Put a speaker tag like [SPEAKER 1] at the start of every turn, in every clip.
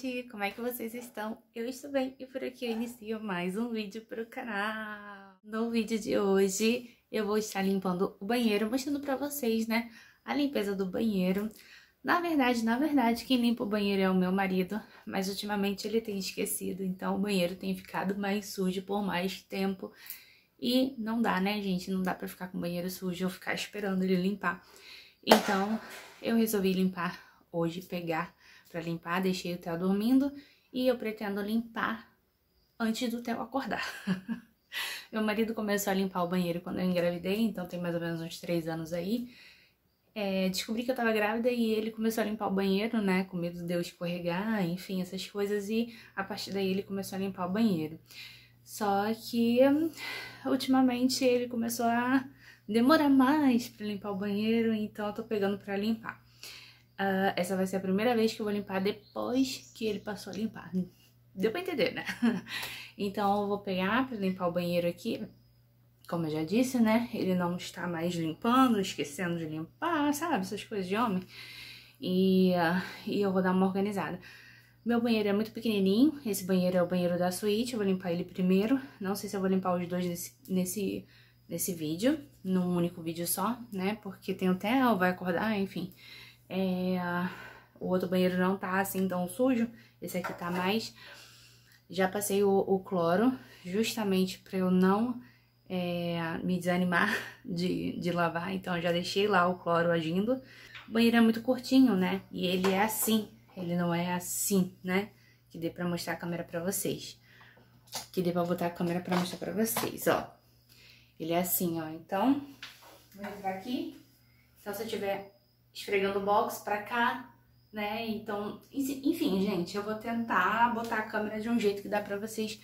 [SPEAKER 1] gente! Como é que vocês estão? Eu estou bem e por aqui eu inicio mais um vídeo para o canal. No vídeo de hoje eu vou estar limpando o banheiro, mostrando para vocês, né, a limpeza do banheiro. Na verdade, na verdade, quem limpa o banheiro é o meu marido, mas ultimamente ele tem esquecido, então o banheiro tem ficado mais sujo por mais tempo. E não dá, né, gente? Não dá pra ficar com o banheiro sujo ou ficar esperando ele limpar. Então, eu resolvi limpar hoje, pegar para limpar, deixei o Theo dormindo e eu pretendo limpar antes do Theo acordar. Meu marido começou a limpar o banheiro quando eu engravidei, então tem mais ou menos uns três anos aí. É, descobri que eu tava grávida e ele começou a limpar o banheiro, né, com medo de eu escorregar, enfim, essas coisas, e a partir daí ele começou a limpar o banheiro. Só que ultimamente ele começou a demorar mais para limpar o banheiro, então eu tô pegando para limpar. Uh, essa vai ser a primeira vez que eu vou limpar depois que ele passou a limpar. Deu pra entender, né? então eu vou pegar pra limpar o banheiro aqui. Como eu já disse, né? Ele não está mais limpando, esquecendo de limpar, sabe? Essas coisas de homem. E, uh, e eu vou dar uma organizada. Meu banheiro é muito pequenininho. Esse banheiro é o banheiro da suíte. Eu vou limpar ele primeiro. Não sei se eu vou limpar os dois nesse, nesse, nesse vídeo. Num único vídeo só, né? Porque tem Theo, vai acordar, enfim. É, o outro banheiro não tá assim tão sujo, esse aqui tá mais. Já passei o, o cloro, justamente pra eu não é, me desanimar de, de lavar, então já deixei lá o cloro agindo. O banheiro é muito curtinho, né? E ele é assim, ele não é assim, né? Que dê pra mostrar a câmera pra vocês. Que dê pra botar a câmera pra mostrar pra vocês, ó. Ele é assim, ó. Então, vou entrar aqui. Então, se eu tiver esfregando o box pra cá, né? Então, enfim, gente, eu vou tentar botar a câmera de um jeito que dá pra vocês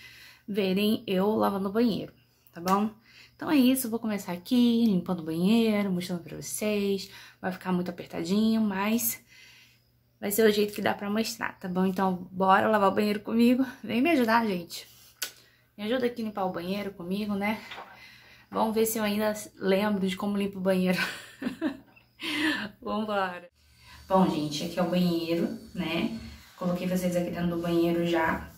[SPEAKER 1] verem eu lavando o banheiro, tá bom? Então é isso, vou começar aqui, limpando o banheiro, mostrando pra vocês. Vai ficar muito apertadinho, mas vai ser o jeito que dá pra mostrar, tá bom? Então, bora lavar o banheiro comigo. Vem me ajudar, gente. Me ajuda aqui a limpar o banheiro comigo, né? Vamos ver se eu ainda lembro de como limpo o banheiro. Vambora. Bom, gente, aqui é o banheiro, né? Coloquei vocês aqui dentro do banheiro já.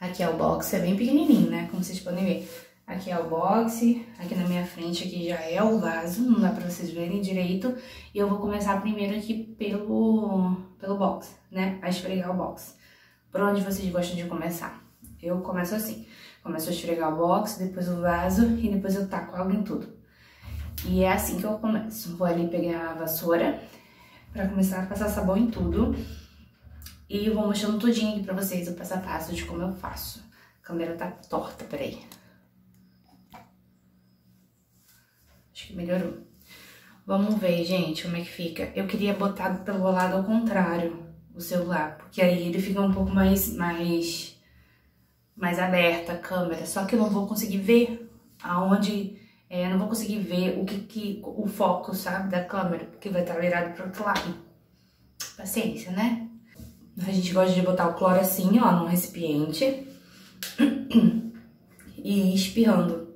[SPEAKER 1] Aqui é o box, é bem pequenininho, né? Como vocês podem ver. Aqui é o box, aqui na minha frente aqui já é o vaso, não dá pra vocês verem direito. E eu vou começar primeiro aqui pelo, pelo box, né? A esfregar o box. Por onde vocês gostam de começar? Eu começo assim. Começo a esfregar o box, depois o vaso e depois eu taco água em tudo. E é assim que eu começo. Vou ali pegar a vassoura pra começar a passar sabão em tudo. E vou mostrando tudinho aqui pra vocês o passo a passo de como eu faço. A câmera tá torta, peraí. Acho que melhorou. Vamos ver, gente, como é que fica. Eu queria botar pelo lado ao contrário o celular, porque aí ele fica um pouco mais, mais, mais aberta a câmera. Só que eu não vou conseguir ver aonde é, não vou conseguir ver o que, que o foco, sabe, da câmera, porque vai estar virado pro outro lado. Paciência, né? A gente gosta de botar o cloro assim, ó, num recipiente e espirrando,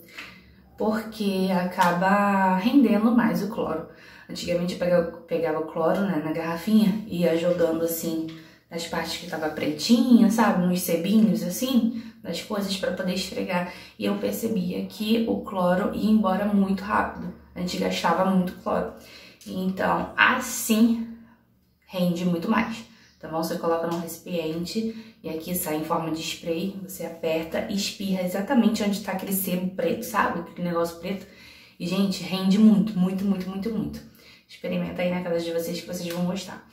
[SPEAKER 1] porque acaba rendendo mais o cloro. Antigamente eu pegava, pegava o cloro né, na garrafinha e ia jogando assim nas partes que tava pretinha, sabe, nos sebinhos assim, das coisas para poder esfregar. E eu percebia que o cloro ia embora muito rápido. A gente gastava muito cloro. Então, assim rende muito mais. Então, você coloca num recipiente e aqui sai em forma de spray. Você aperta e espirra exatamente onde tá aquele sebo preto, sabe? Aquele negócio preto. E, gente, rende muito, muito, muito, muito, muito. Experimenta aí na casa de vocês que vocês vão gostar.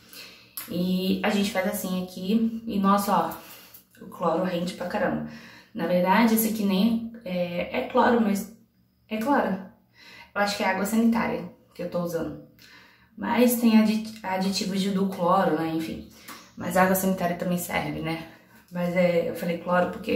[SPEAKER 1] E a gente faz assim aqui e, nossa, ó, o cloro rende pra caramba. Na verdade, esse aqui nem é, é cloro, mas é cloro. Eu acho que é água sanitária que eu tô usando. Mas tem aditivos de do cloro, né, enfim. Mas água sanitária também serve, né? Mas é, eu falei cloro porque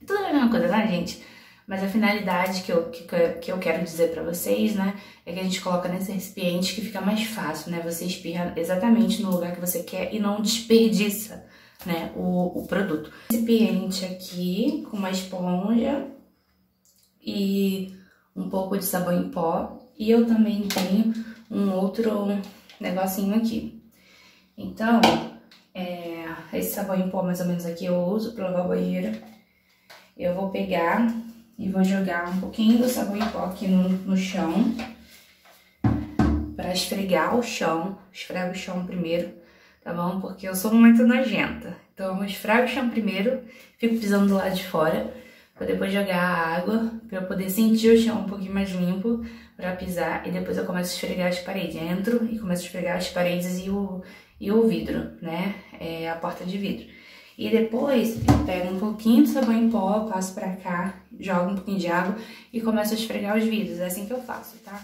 [SPEAKER 1] é tudo a mesma coisa, né, gente? Mas a finalidade que eu, que, que eu quero dizer para vocês, né, é que a gente coloca nesse recipiente que fica mais fácil, né? Você espirra exatamente no lugar que você quer e não desperdiça né, o, o produto. Recipiente aqui com uma esponja e um pouco de sabão em pó. E eu também tenho um outro negocinho aqui. Então, É, esse sabão em pó, mais ou menos aqui, eu uso pra lavar o banheiro. Eu vou pegar e vou jogar um pouquinho do sabão em pó aqui no, no chão. Pra esfregar o chão. Esfrega o chão primeiro, tá bom? Porque eu sou muito nojenta. Então, eu esfrego o chão primeiro, fico pisando do lado de fora para depois jogar a água, para eu poder sentir o chão um pouquinho mais limpo para pisar e depois eu começo a esfregar as paredes. Entro e começo a esfregar as paredes e o, e o vidro, né? É a porta de vidro. E depois eu pego um pouquinho de sabão em pó, passo pra cá, jogo um pouquinho de água e começo a esfregar os vidros. É assim que eu faço, tá?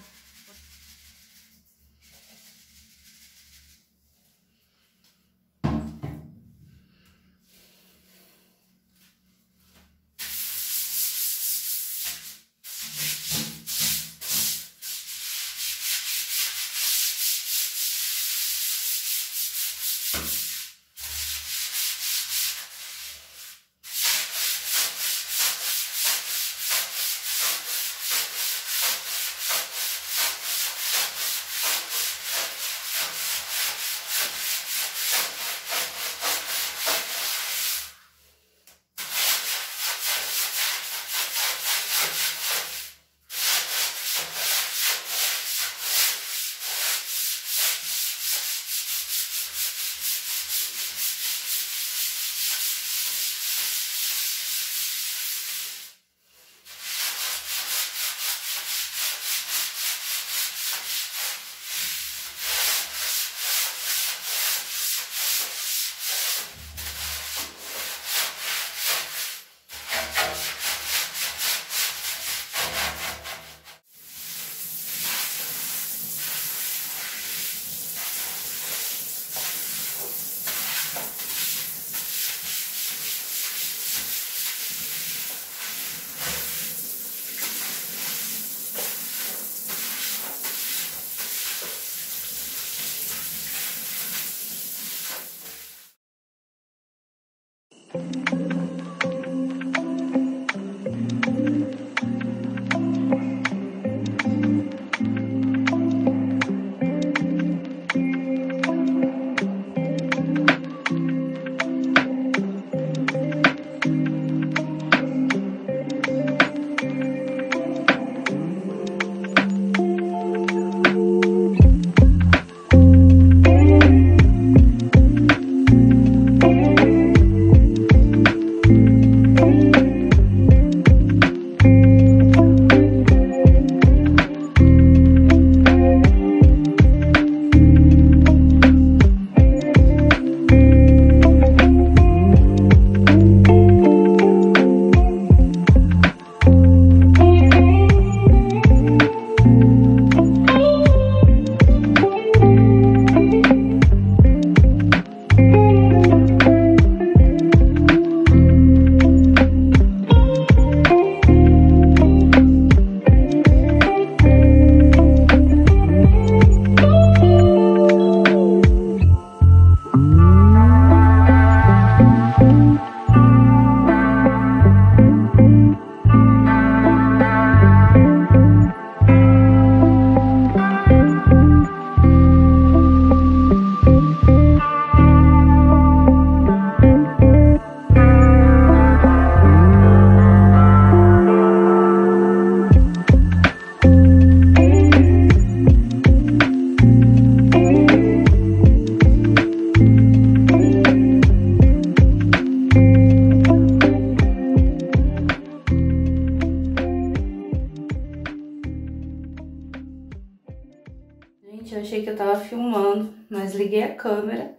[SPEAKER 1] Filmando, mas liguei a câmera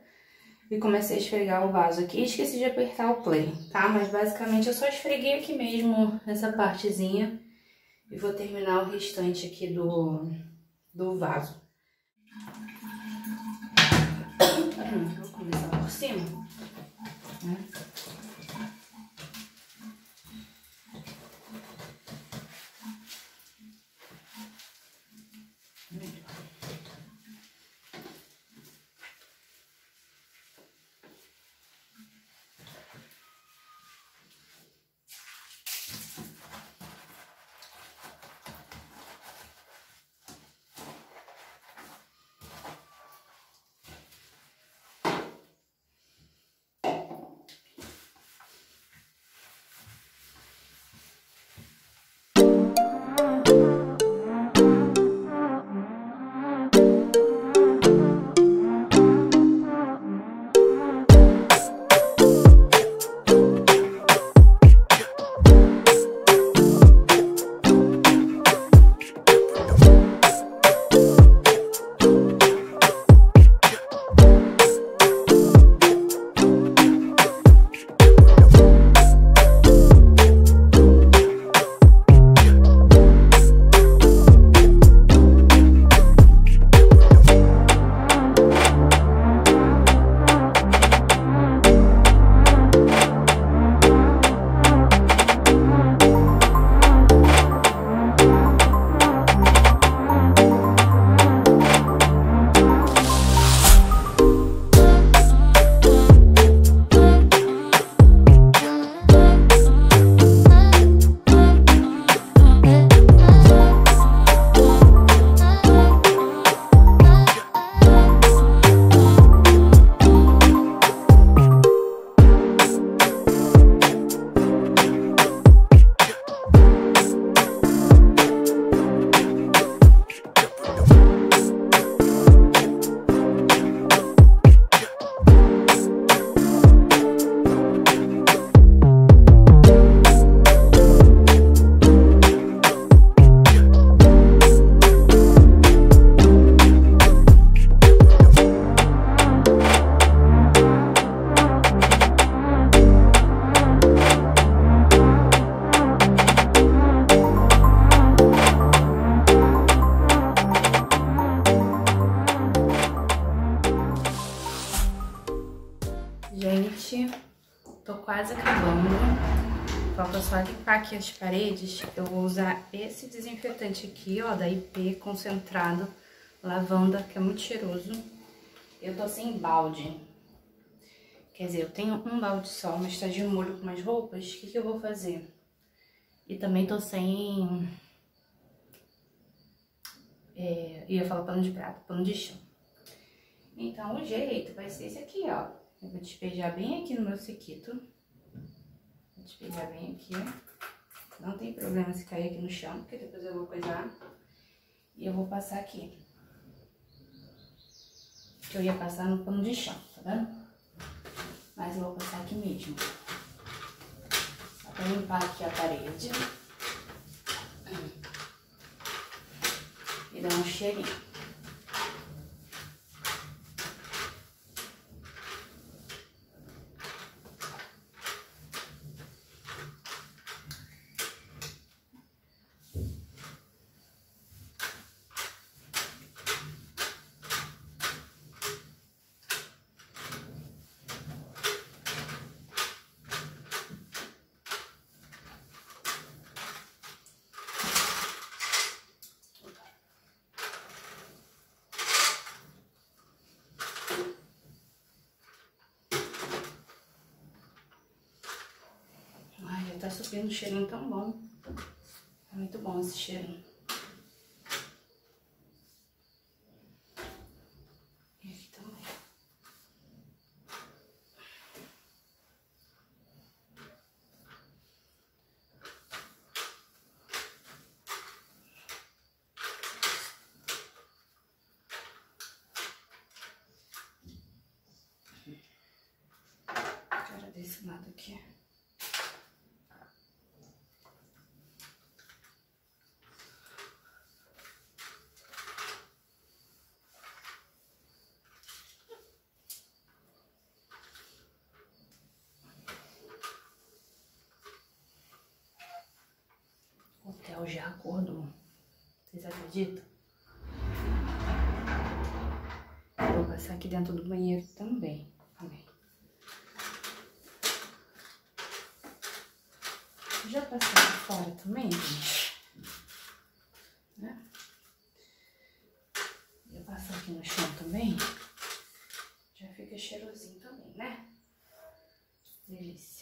[SPEAKER 1] e comecei a esfregar o vaso aqui. Esqueci de apertar o play, tá? Mas basicamente eu só esfreguei aqui mesmo, nessa partezinha. E vou terminar o restante aqui do, do vaso. Vou começar por cima. Né? Eu vou usar esse desinfetante aqui, ó, da IP concentrado, lavanda, que é muito cheiroso. Eu tô sem balde. Quer dizer, eu tenho um balde só, mas tá de molho com umas roupas. O que, que eu vou fazer? E também tô sem... É, ia falar pano de prato, pano de chão. Então, o jeito vai ser esse aqui, ó. Eu vou despejar bem aqui no meu sequito. Vou despejar bem aqui, ó. Não tem problema se cair aqui no chão, porque depois eu vou coisar. E eu vou passar aqui. Que eu ia passar no pano de chão, tá vendo? Mas eu vou passar aqui mesmo. Só pra limpar aqui a parede. E dar um cheirinho. Tá subindo um cheirinho tão bom. É muito bom esse cheirinho. E aqui também. Agora desse lado aqui. Hotel já acordou. Vocês acreditam? Vou passar aqui dentro do banheiro também. Amém. Já passei fora também, gente? Né? Eu passo aqui no chão também. Já fica cheirosinho também, né? Delícia.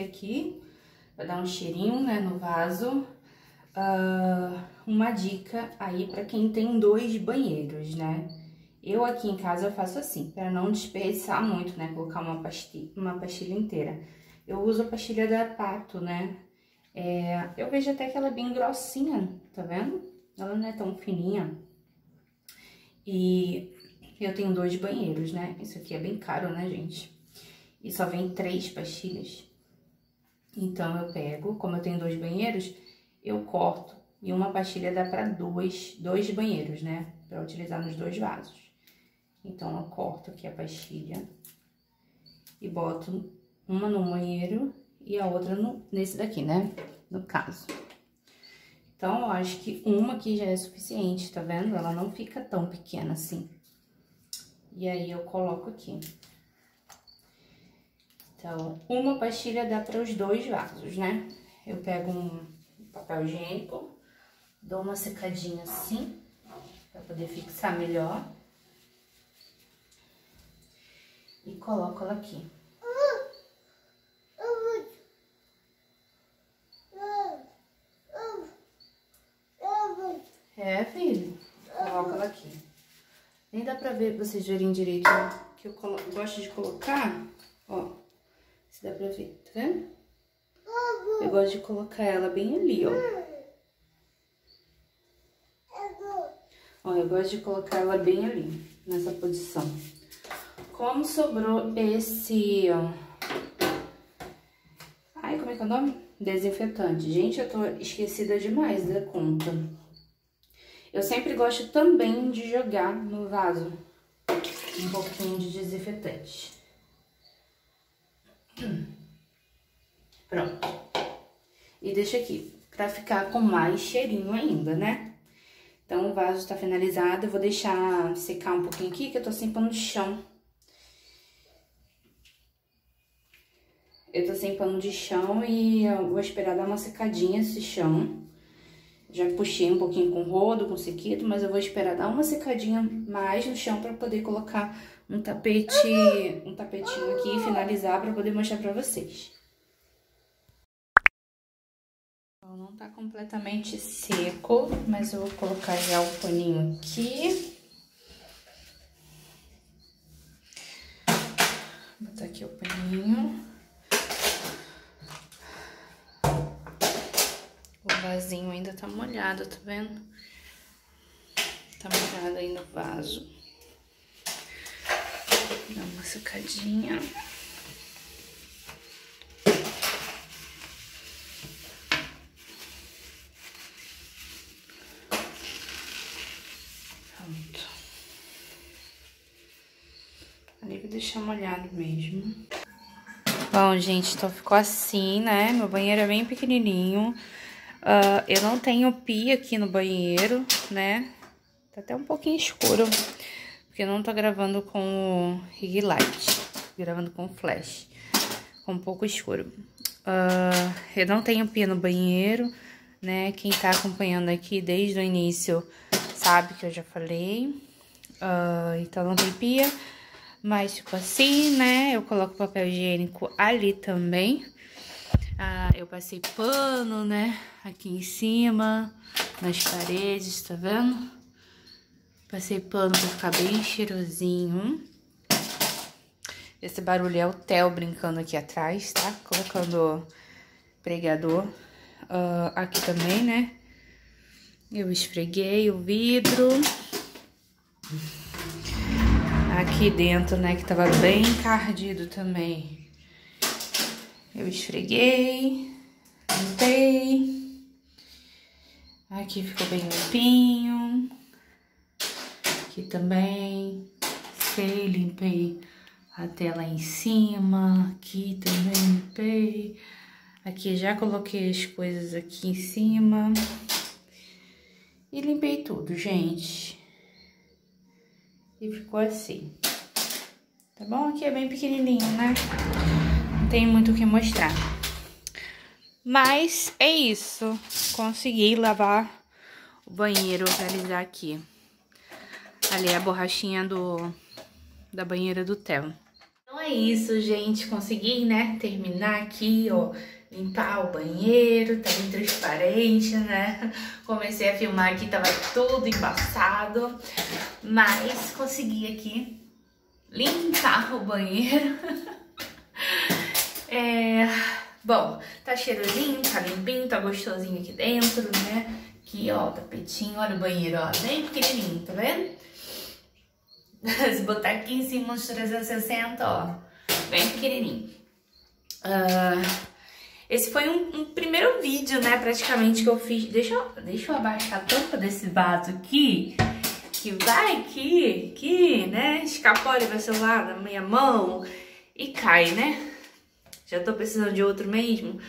[SPEAKER 1] Aqui, pra dar um cheirinho, né, no vaso. Uh, uma dica aí pra quem tem dois banheiros, né? Eu aqui em casa eu faço assim, pra não desperdiçar muito, né, colocar uma pastilha, uma pastilha inteira. Eu uso a pastilha da Pato, né? É, eu vejo até que ela é bem grossinha, tá vendo? Ela não é tão fininha. E eu tenho dois banheiros, né? Isso aqui é bem caro, né, gente? E só vem três pastilhas. Então, eu pego, como eu tenho dois banheiros, eu corto. E uma pastilha dá para dois, dois banheiros, né? Para utilizar nos dois vasos. Então, eu corto aqui a pastilha e boto uma no banheiro e a outra no, nesse daqui, né? No caso. Então, eu acho que uma aqui já é suficiente, tá vendo? Ela não fica tão pequena assim. E aí, eu coloco aqui. Então, uma pastilha dá para os dois vasos, né? Eu pego um papel higiênico, dou uma secadinha assim, para poder fixar melhor. E coloco ela aqui. É, filho. Coloca ela aqui. Nem dá pra ver, vocês verem direito que eu gosto de colocar, ó. Se dá pra ver, tá vendo? Eu gosto de colocar ela bem ali, ó. Ó, eu gosto de colocar ela bem ali, nessa posição. Como sobrou esse, ó... Ai, como é que é o nome? Desinfetante. Gente, eu tô esquecida demais da conta. Eu sempre gosto também de jogar no vaso um pouquinho de desinfetante. Pronto. E deixa aqui, pra ficar com mais cheirinho ainda, né? Então, o vaso tá finalizado, eu vou deixar secar um pouquinho aqui, que eu tô sem pano de chão. Eu tô sem pano de chão e vou esperar dar uma secadinha esse chão. Já puxei um pouquinho com rodo, com sequito, mas eu vou esperar dar uma secadinha mais no chão para poder colocar um tapete, um tapetinho aqui e finalizar para poder mostrar para vocês. Não tá completamente seco, mas eu vou colocar já o paninho aqui. Botar aqui o paninho. vasinho ainda tá molhado, tá vendo? Tá molhado aí no vaso. Dá uma secadinha. Pronto. Ali vou deixar molhado mesmo. Bom, gente, então ficou assim, né? Meu banheiro é bem pequenininho. Uh, eu não tenho pia aqui no banheiro, né? Tá até um pouquinho escuro, porque eu não tô gravando com o rig light, gravando com flash, com um pouco escuro. Uh, eu não tenho pia no banheiro, né? Quem tá acompanhando aqui desde o início sabe que eu já falei. Uh, então não tem pia, mas ficou assim, né? Eu coloco papel higiênico ali também. Ah, eu passei pano, né? Aqui em cima, nas paredes, tá vendo? Passei pano pra ficar bem cheirosinho. Esse barulho é o Theo brincando aqui atrás, tá? Colocando pregador. Uh, aqui também, né? Eu esfreguei o vidro. Aqui dentro, né? Que tava bem encardido também. Eu esfreguei, limpei. Aqui ficou bem limpinho. Aqui também. Sei, limpei até lá em cima. Aqui também limpei. Aqui já coloquei as coisas aqui em cima. E limpei tudo, gente. E ficou assim. Tá bom? Aqui é bem pequenininho, né? tem muito o que mostrar. Mas é isso. Consegui lavar o banheiro, realizar aqui. Ali é a borrachinha do, da banheira do Theo. Então é isso, gente. Consegui, né, terminar aqui, ó. Limpar o banheiro, tá bem transparente, né? Comecei a filmar aqui, tava tudo embaçado. Mas consegui aqui limpar o banheiro. É... Bom, tá cheirosinho, tá limpinho, tá gostosinho aqui dentro, né? Aqui, ó, tapetinho, olha o banheiro, ó, bem pequenininho, tá vendo? Se botar aqui em cima uns 360, ó, bem pequenininho. Uh, esse foi um, um, primeiro vídeo, né, praticamente, que eu fiz. Deixa eu, deixa eu abaixar a tampa desse vaso aqui, que vai que, que, né, escapole meu celular na minha mão e cai, né? Já tô precisando de outro mesmo.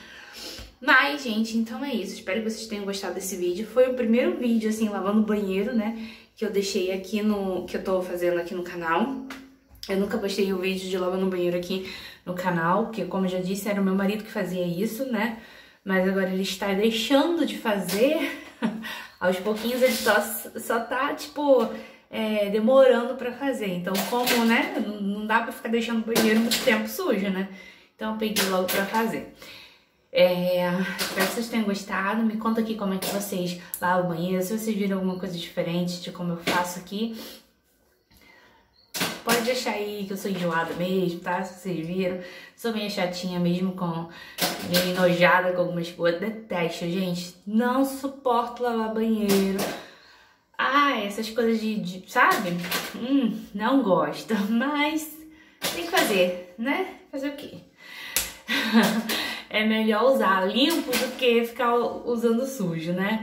[SPEAKER 1] Mas, gente, então é isso. Espero que vocês tenham gostado desse vídeo. Foi o primeiro vídeo, assim, lavando o banheiro, né? Que eu deixei aqui no... Que eu tô fazendo aqui no canal. Eu nunca postei o um vídeo de lavando o banheiro aqui no canal. Porque, como eu já disse, era o meu marido que fazia isso, né? Mas agora ele está deixando de fazer. Aos pouquinhos ele só, só tá, tipo... É, demorando pra fazer. Então, como, né? Não dá pra ficar deixando o banheiro muito tempo sujo, né? Então, eu peguei logo pra fazer. É, espero que vocês tenham gostado. Me conta aqui como é que vocês lavam o banheiro, se vocês viram alguma coisa diferente de como eu faço aqui. Pode deixar aí que eu sou enjoada mesmo, tá? Se vocês viram. Sou meio chatinha mesmo, com meio enojada com algumas coisas. Detesto, gente. Não suporto lavar banheiro. Ah, essas coisas de, de sabe? Hum, não gosto. Mas tem que fazer, né? Fazer o quê? é melhor usar limpo do que ficar usando sujo, né?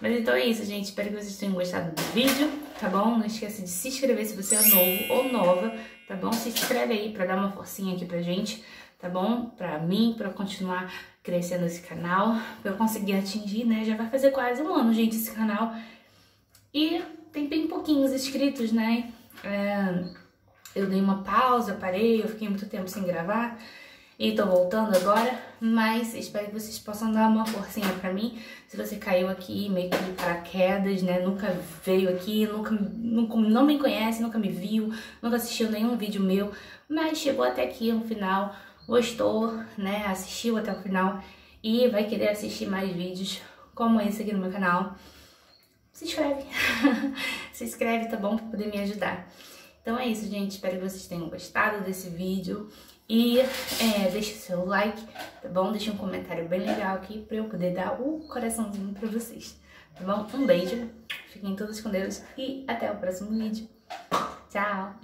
[SPEAKER 1] Mas então é isso, gente. Espero que vocês tenham gostado do vídeo, tá bom? Não esqueça de se inscrever se você é novo ou nova, tá bom? Se inscreve aí pra dar uma forcinha aqui pra gente, tá bom? Pra mim, pra continuar crescendo esse canal, pra eu conseguir atingir, né? Já vai fazer quase um ano, gente, esse canal. E tem bem pouquinhos inscritos, né? É, eu dei uma pausa, parei, eu fiquei muito tempo sem gravar. E tô voltando agora, mas espero que vocês possam dar uma forcinha pra mim. Se você caiu aqui meio que de paraquedas, né, nunca veio aqui, nunca, nunca, não me conhece, nunca me viu, nunca assistiu nenhum vídeo meu, mas chegou até aqui no final, gostou, né, assistiu até o final e vai querer assistir mais vídeos como esse aqui no meu canal, se inscreve. se inscreve, tá bom? Pra poder me ajudar. Então é isso, gente. Espero que vocês tenham gostado desse vídeo. E é, deixa o seu like, tá bom? Deixa um comentário bem legal aqui pra eu poder dar o coraçãozinho pra vocês, tá bom? Um beijo, fiquem todos com Deus e até o próximo vídeo. Tchau!